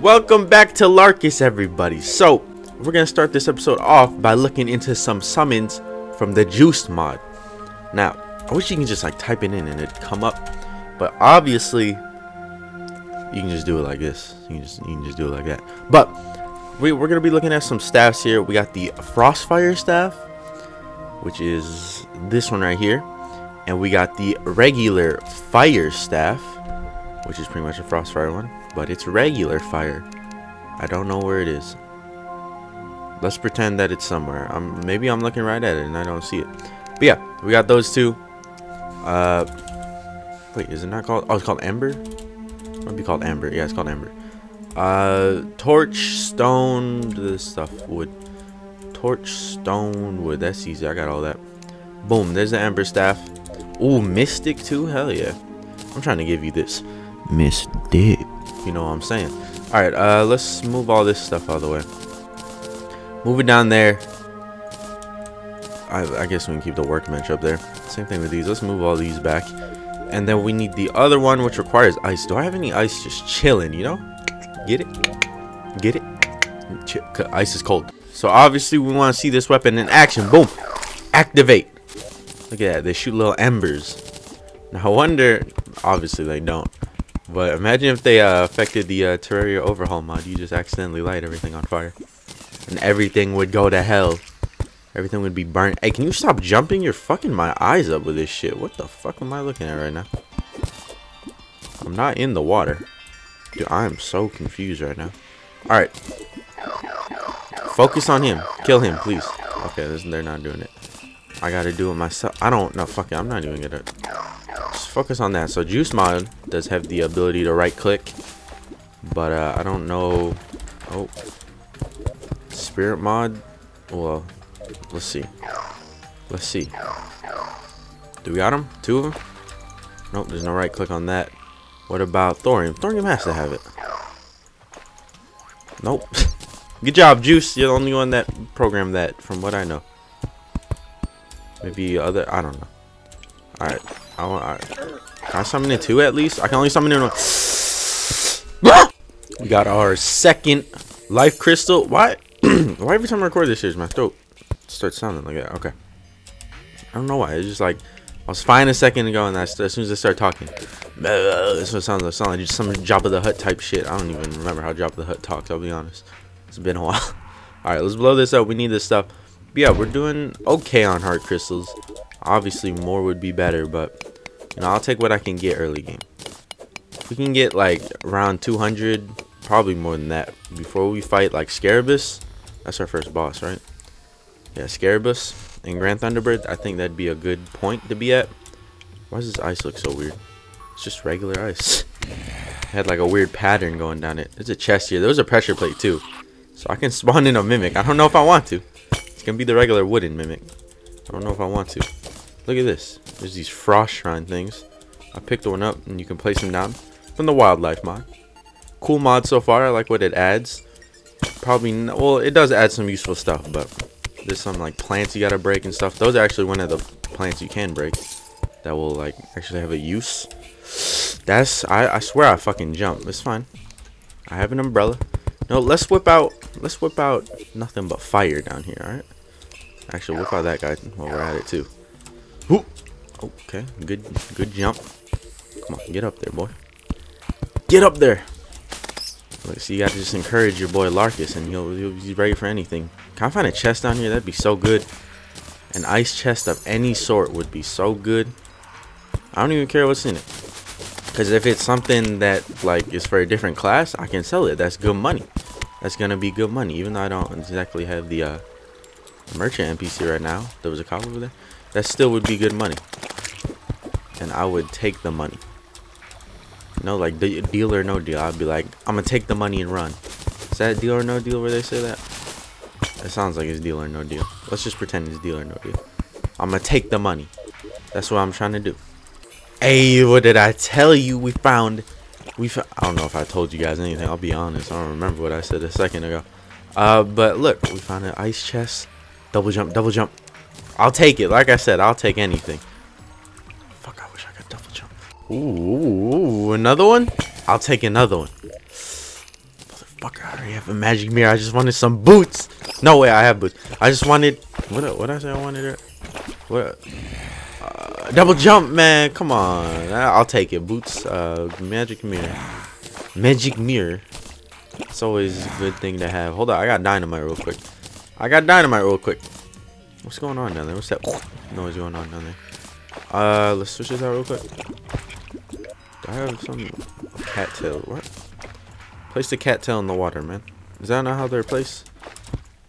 Welcome back to Larkus, everybody. So, we're gonna start this episode off by looking into some summons from the Joost mod. Now, I wish you can just like type it in and it'd come up, but obviously, you can just do it like this. You can just you can just do it like that. But we, we're gonna be looking at some staffs here. We got the Frostfire staff, which is this one right here, and we got the regular Fire staff, which is pretty much a Frostfire one, but it's regular fire. I don't know where it is. Let's pretend that it's somewhere. Um, maybe I'm looking right at it and I don't see it. But yeah, we got those two. Uh, wait, is it not called? Oh, it's called Ember. Might be called Ember. Yeah, it's called Ember. Uh, torch, stone, this stuff, wood. Torch, stone, wood. That's easy. I got all that. Boom. There's the Ember staff. Ooh, Mystic too. Hell yeah. I'm trying to give you this Mystic. You know what I'm saying? All right. Uh, let's move all this stuff out of the way. Move it down there. I, I guess we can keep the workbench up there. Same thing with these. Let's move all these back. And then we need the other one, which requires ice. Do I have any ice just chilling, you know? Get it? Get it? Ch ice is cold. So obviously we want to see this weapon in action. Boom. Activate. Look at that. They shoot little embers. Now I wonder, obviously they don't. But imagine if they uh, affected the uh, Terraria overhaul mod. You just accidentally light everything on fire. And everything would go to hell. Everything would be burnt. Hey, can you stop jumping? You're fucking my eyes up with this shit. What the fuck am I looking at right now? I'm not in the water. Dude, I am so confused right now. Alright. Focus on him. Kill him, please. Okay, this, they're not doing it. I gotta do it myself. I don't know. Fuck it. I'm not even gonna... Just focus on that. So, Joost Mod does have the ability to right click. But, uh, I don't know... Oh. Spirit Mod? Well, let's see. Let's see. Do we got them? Two of them? Nope, there's no right click on that. What about thorium? Thorium has to have it. Nope. Good job, Juice. You're the only one that programmed that, from what I know. Maybe other, I don't know. Alright. I want. Can I summon in two at least? I can only summon in one. we got our second life crystal. Why? why every time I record this shit, my throat starts sounding like that? Okay. I don't know why. It's just like, I was fine a second ago, and I, as soon as I start talking, this what sounds like. Sound like just some Jabba the Hutt type shit. I don't even remember how Jabba the Hutt talks. I'll be honest. It's been a while. All right, let's blow this up. We need this stuff. But yeah, we're doing okay on hard crystals. Obviously, more would be better, but you know, I'll take what I can get early game. If we can get like around 200, probably more than that, before we fight like Scarabeus. That's our first boss, right? Yeah, Scarabeus and Grand Thunderbird. I think that'd be a good point to be at. Why does this ice look so weird? It's just regular ice. had like a weird pattern going down it. There's a chest here. There was a pressure plate too. So I can spawn in a mimic. I don't know if I want to. Gonna be the regular wooden mimic. I don't know if I want to. Look at this. There's these frost shrine things. I picked one up and you can place them down from the wildlife mod. Cool mod so far. I like what it adds. Probably, well, it does add some useful stuff, but there's some like plants you gotta break and stuff. Those are actually one of the plants you can break that will like actually have a use. That's I, I swear I fucking jump. It's fine. I have an umbrella. No, let's whip out let's whip out nothing but fire down here, alright? Actually whip out that guy while we're at it too. Ooh. Okay, good good jump. Come on, get up there, boy. Get up there. Look, see, you gotta just encourage your boy Larkus, and he'll, he'll be ready for anything. Can I find a chest down here? That'd be so good. An ice chest of any sort would be so good. I don't even care what's in it. Because if it's something that like is for a different class, I can sell it. That's good money. That's gonna be good money. Even though I don't exactly have the uh, merchant NPC right now. There was a cop over there. That still would be good money. And I would take the money. No, like deal or no deal. I'd be like, I'm gonna take the money and run. Is that deal or no deal where they say that? It sounds like it's deal or no deal. Let's just pretend it's deal or no deal. I'm gonna take the money. That's what I'm trying to do. Hey, what did I tell you? We found. We. I don't know if I told you guys anything. I'll be honest. I don't remember what I said a second ago. Uh, but look, we found an ice chest. Double jump, double jump. I'll take it. Like I said, I'll take anything. Fuck, I wish I could double jump. Ooh, another one? I'll take another one. Fuck, I already have a magic mirror. I just wanted some boots. No way, I have boots. I just wanted. What? What I say? I wanted. What? Uh, double jump, man. Come on. I'll take it. Boots. Uh, magic mirror. Magic mirror. It's always a good thing to have. Hold on, I got dynamite real quick. I got dynamite real quick. What's going on down there? What's that noise going on down there? Uh, let's switch this out real quick. Do I have some cattail? What? Place the cattail in the water, man. Is that not how they're placed?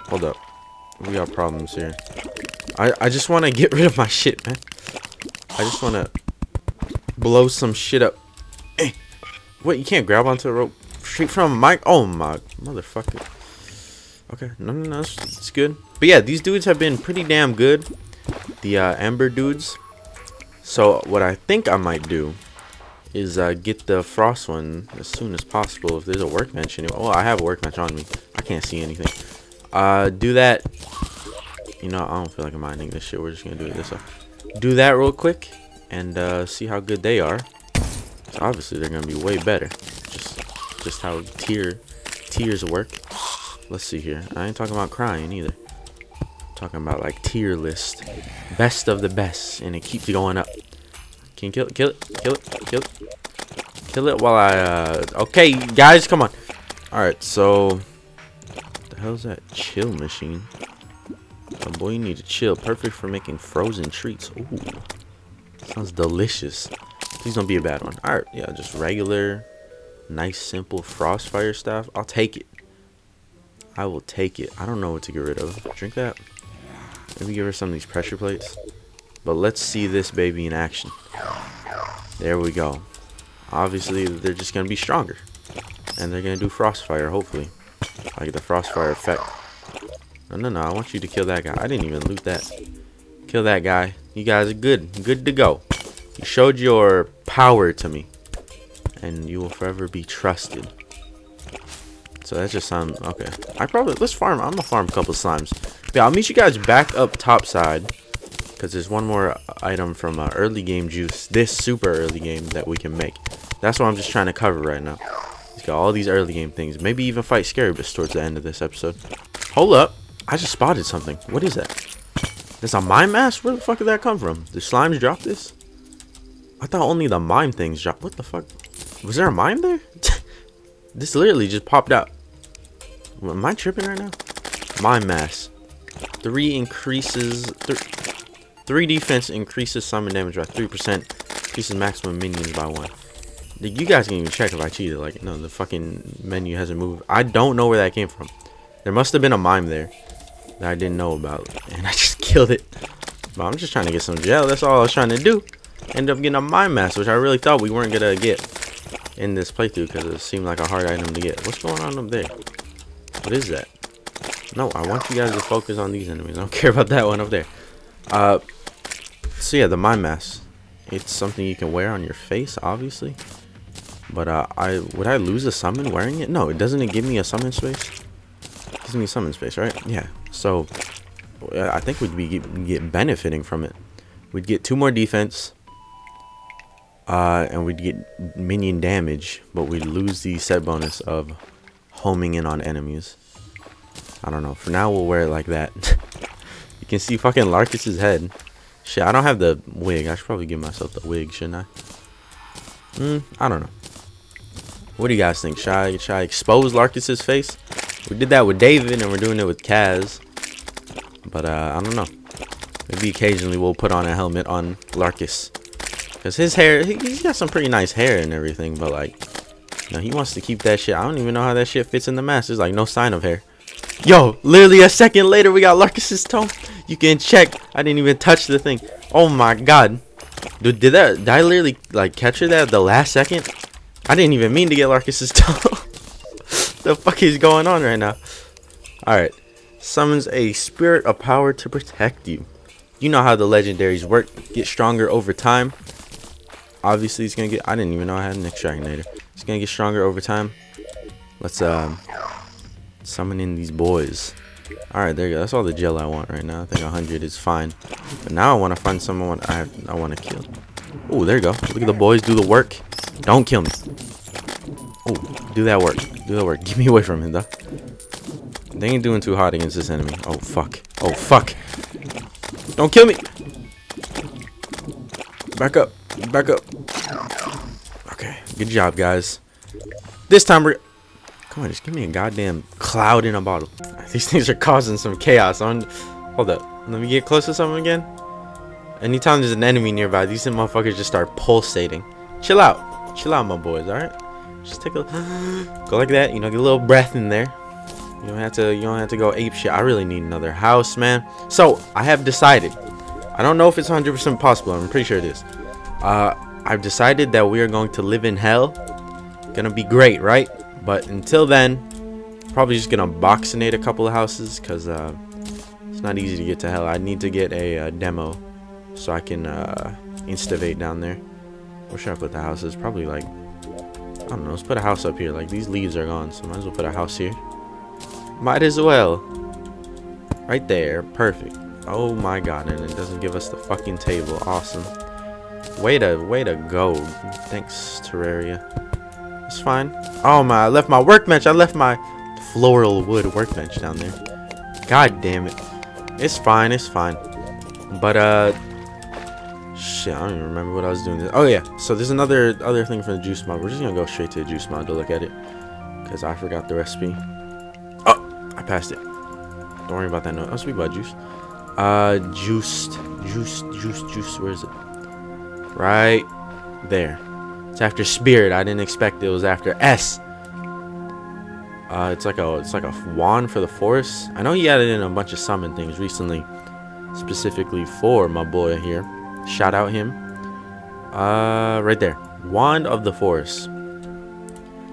Hold up. We got problems here. I, I just want to get rid of my shit, man. I just want to blow some shit up. Hey. Eh. What, you can't grab onto the rope? Straight from mic? Oh my motherfucker. Okay, no, no, no, it's, it's good. But yeah, these dudes have been pretty damn good. The uh, Ember dudes. So what I think I might do is uh, get the Frost one as soon as possible. If there's a workbench anyway. Oh, I have a workbench on me. I can't see anything. Uh, do that. You know, I don't feel like mining this shit. We're just gonna do it this way. Do that real quick and uh, see how good they are. Obviously they're gonna be way better. Just, just how tier tiers work. Let's see here. I ain't talking about crying either. I'm talking about like tier list. Best of the best. And it keeps going up. Can you kill it? Kill it? Kill it? Kill it? Kill it while I, uh... Okay, guys, come on. Alright, so... the hell's that? Chill machine. Oh, boy, you need to chill. Perfect for making frozen treats. Ooh. Sounds delicious. Please don't be a bad one. Alright, yeah, just regular, nice, simple frostfire stuff. I'll take it. I will take it. I don't know what to get rid of. Drink that. Maybe give her some of these pressure plates. But let's see this baby in action. There we go. Obviously, they're just going to be stronger. And they're going to do Frostfire, hopefully. I get the Frostfire effect. No, no, no. I want you to kill that guy. I didn't even loot that. Kill that guy. You guys are good. Good to go. You showed your power to me. And you will forever be trusted. So that just sounds okay. I probably let's farm. I'm gonna farm a couple slimes. Yeah, I'll meet you guys back up top side because there's one more item from uh, early game juice. This super early game that we can make. That's what I'm just trying to cover right now. He's got all these early game things. Maybe even fight Scarabeus towards the end of this episode. Hold up. I just spotted something. What is that? There's a mime mask? Where the fuck did that come from? Did slimes drop this? I thought only the mime things dropped. What the fuck? Was there a mime there? this literally just popped out. Am I tripping right now? Mime mask. Three increases. Th three defense increases summon damage by three percent. Increases maximum minions by one. Did you guys can even check if I cheated. Like, no, the fucking menu hasn't moved. I don't know where that came from. There must have been a mime there that I didn't know about, and I just killed it. But I'm just trying to get some gel. That's all I was trying to do. End up getting a mime mask, which I really thought we weren't gonna get in this playthrough because it seemed like a hard item to get. What's going on up there? What is that? No, I want you guys to focus on these enemies. I don't care about that one up there. Uh, so yeah, the mime mask. It's something you can wear on your face, obviously. But uh, I would I lose a summon wearing it? No, it doesn't it give me a summon space? It gives me summon space, right? Yeah. So I think we'd be get, get benefiting from it. We'd get two more defense. Uh, and we'd get minion damage, but we'd lose the set bonus of homing in on enemies. I don't know. For now, we'll wear it like that. you can see fucking Larkus's head. Shit, I don't have the wig. I should probably give myself the wig, shouldn't I? Hmm, I don't know. What do you guys think? Should I, should I expose Larkus's face? We did that with David, and we're doing it with Kaz. But, uh, I don't know. Maybe occasionally we'll put on a helmet on Larkus. Because his hair, he, he's got some pretty nice hair and everything, but, like, no, he wants to keep that shit. I don't even know how that shit fits in the mask. There's like no sign of hair. Yo, literally a second later, we got Larkus's tome. You can check. I didn't even touch the thing. Oh my god. Dude, did that, did I literally like capture that at the last second? I didn't even mean to get Larkus's tome. the fuck is going on right now? Alright. Summons a spirit of power to protect you. You know how the legendaries work. Get stronger over time. Obviously, he's gonna get... I didn't even know I had an extractinator. It's gonna get stronger over time. Let's um summon in these boys. Alright, there you go. That's all the gel I want right now. I think 100 is fine. But now I want to find someone I I want to kill. Oh, there you go. Look at the boys do the work. Don't kill me. Oh, do that work. Do that work. Get me away from him, though. They ain't doing too hot against this enemy. Oh, fuck. Oh, fuck. Don't kill me. Back up. Back up. Good job, guys. This time we're... Come on, just give me a goddamn cloud in a bottle. These things are causing some chaos. On, hold up. Let me get close to something again. Anytime there's an enemy nearby, these motherfuckers just start pulsating. Chill out. Chill out, my boys, alright? Just take a... Go like that, you know, get a little breath in there. You don't have to you don't have to go ape shit. I really need another house, man. So, I have decided. I don't know if it's 100% possible. I'm pretty sure it is. Uh, I've decided that we are going to live in hell. Gonna be great, right? But until then, probably just gonna boxinate a couple of houses because uh, it's not easy to get to hell. I need to get a, uh, demo so I can uh, instivate down there. Where should I put the houses? Probably like I don't know. Let's put a house up here. Like these leaves are gone, so might as well put a house here. Might as well. Right there. Perfect. Oh my god, and it doesn't give us the fucking table. Awesome. Way to, way to go. Thanks, Terraria. It's fine. Oh my, I left my workbench. I left my floral wood workbench down there. God damn it. It's fine, it's fine. But, uh, shit, I don't even remember what I was doing. Oh yeah, so there's another other thing from the Joost mod. We're just gonna go straight to the Joost mod to look at it. Because I forgot the recipe. Oh, I passed it. Don't worry about that note. I'll speak about juice. Uh, juiced, juice, juice, juice. Where is it? Right there. It's after spirit. I didn't expect it was after S. Uh, it's like a it's like a wand for the forest. I know he added in a bunch of summon things recently, specifically for my boy here. Shout out him. Uh, right there. Wand of the forest.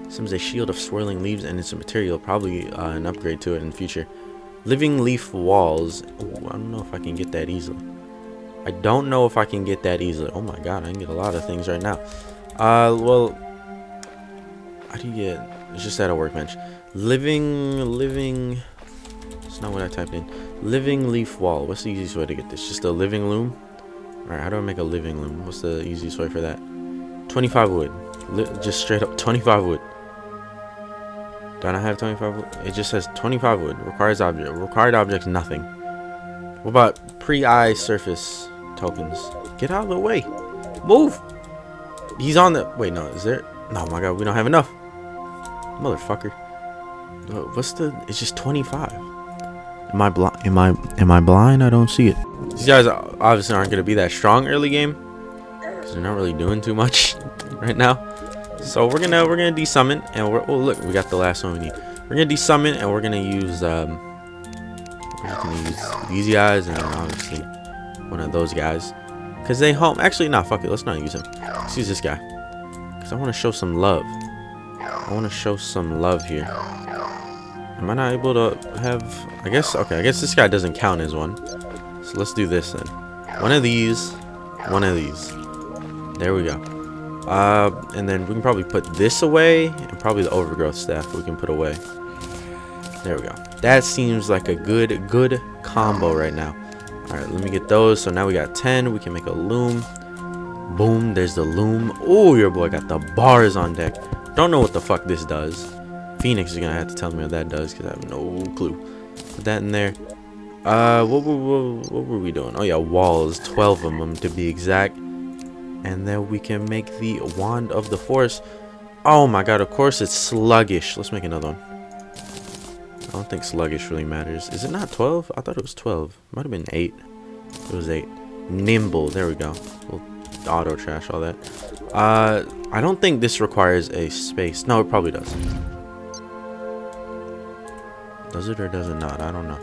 Seems a shield of swirling leaves and it's a material, probably uh, an upgrade to it in the future. Living leaf walls. Ooh, I don't know if I can get that easily. I don't know if I can get that easily. Oh my god, I can get a lot of things right now. Uh, well, how do you get? It's just at a workbench. Living, living. It's not what I typed in. Living leaf wall. What's the easiest way to get this? Just a living loom. All right, how do I make a living loom? What's the easiest way for that? 25 wood. Li just straight up 25 wood. Don't I have 25 wood? It just says 25 wood. Requires object. Required objects, nothing. What about pre-eye surface tokens? Get out of the way. Move. He's on the... Wait, no. Is there... No, my God. We don't have enough. Motherfucker. What's the... It's just 25. Am I blind? Am I... Am I blind? I don't see it. These guys obviously aren't going to be that strong early game. Because they're not really doing too much right now. So we're gonna we're gonna desummon and we're oh look we got the last one we need. We're gonna desummon and we're gonna use um we're gonna use these guys and obviously one of those guys. Cause they home actually nah, fuck it, let's not use him. Let's use this guy. Cause I wanna show some love. I wanna show some love here. Am I not able to have I guess okay, I guess this guy doesn't count as one. So let's do this then. One of these, one of these. There we go. Uh, and then we can probably put this away and probably the overgrowth staff we can put away. There we go. That seems like a good, good combo right now. All right, let me get those. So now we got 10. We can make a loom. Boom, there's the loom. Oh, your boy got the bars on deck. Don't know what the fuck this does. Phoenix is gonna have to tell me what that does because I have no clue. Put that in there. Uh, what, what, what, what were we doing? Oh yeah, walls. 12 of them to be exact and then we can make the wand of the Forest. oh my god of course it's sluggish let's make another one don't think sluggish really matters. Is it not 12 I thought it was 12 might have been 8 it was 8 nimble. There we go. We'll auto trash all that. Uh I don't think this requires a space. No it probably does. Does it or does it not? I don't know.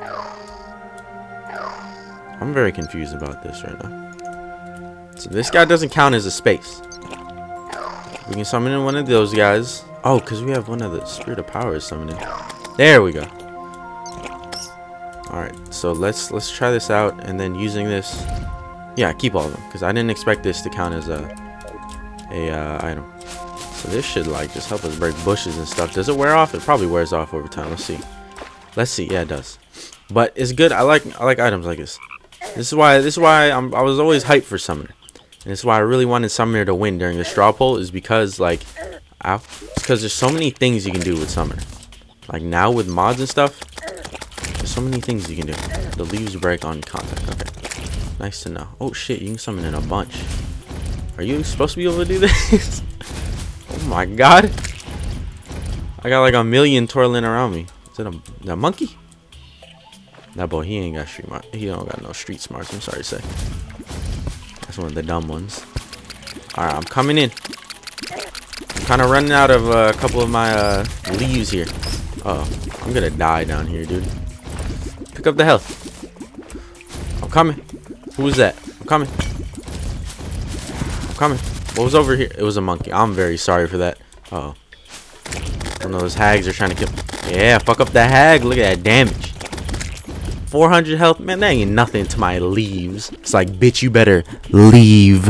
I'm very confused about this right now. So this guy doesn't count as a space. We can summon in one of those guys. Oh, because we have one of the spirit of power is summoning. There we go. Alright, so let's let's try this out and then using this. Yeah, keep all of them. Because I didn't expect this to count as a a uh, item. So this should like just help us break bushes and stuff. Does it wear off? It probably wears off over time. Let's see. Let's see. Yeah, it does. But it's good. I like I like items like this. This is why this is why I'm I was always hyped for summoner. And this is why I really wanted Summoner to win during the straw poll is because like Ow. Because there's so many things you can do with summer. Like now with mods and stuff, so many things you can do. The leaves break on contact. Okay. Nice to know. Oh shit, you can summon in a bunch. Are you supposed to be able to do this? oh my god. I got like a million twirling around me. Is it a, a monkey? That boy, he ain't got street smart. He don't got no street smarts. I'm sorry to say. That's one of the dumb ones. All right, I'm coming in. I'm kind of running out of uh, a couple of my uh, leaves here. Oh, I'm gonna die down here, dude. Pick up the health. I'm coming. Who was that? I'm coming. I'm coming. What was over here? It was a monkey. I'm very sorry for that. Uh oh. One of those hags are trying to kill. Yeah, fuck up that hag. Look at that damage. 400 health. Man, that ain't nothing to my leaves. It's like, bitch, you better leave.